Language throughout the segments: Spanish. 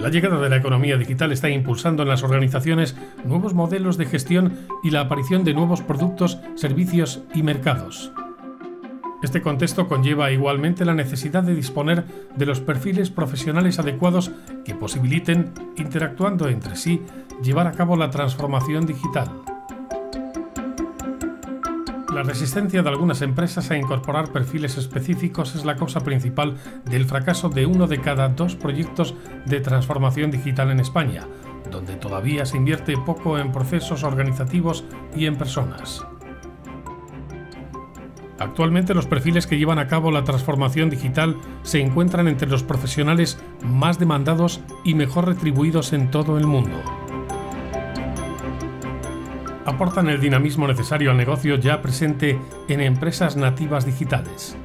La llegada de la economía digital está impulsando en las organizaciones nuevos modelos de gestión y la aparición de nuevos productos, servicios y mercados. Este contexto conlleva igualmente la necesidad de disponer de los perfiles profesionales adecuados que posibiliten, interactuando entre sí, llevar a cabo la transformación digital. La resistencia de algunas empresas a incorporar perfiles específicos es la causa principal del fracaso de uno de cada dos proyectos de transformación digital en España, donde todavía se invierte poco en procesos organizativos y en personas. Actualmente los perfiles que llevan a cabo la transformación digital se encuentran entre los profesionales más demandados y mejor retribuidos en todo el mundo aportan el dinamismo necesario al negocio ya presente en empresas nativas digitales.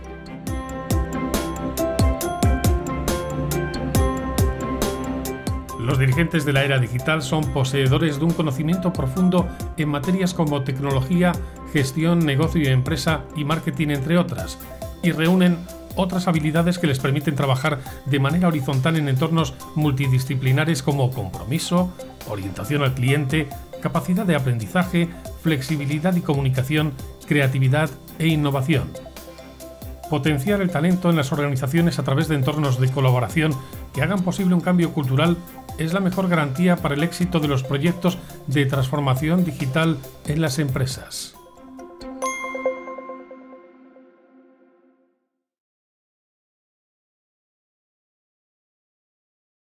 Los dirigentes de la era digital son poseedores de un conocimiento profundo en materias como tecnología, gestión, negocio y empresa y marketing, entre otras, y reúnen otras habilidades que les permiten trabajar de manera horizontal en entornos multidisciplinares como compromiso, orientación al cliente, capacidad de aprendizaje, flexibilidad y comunicación, creatividad e innovación. Potenciar el talento en las organizaciones a través de entornos de colaboración que hagan posible un cambio cultural es la mejor garantía para el éxito de los proyectos de transformación digital en las empresas.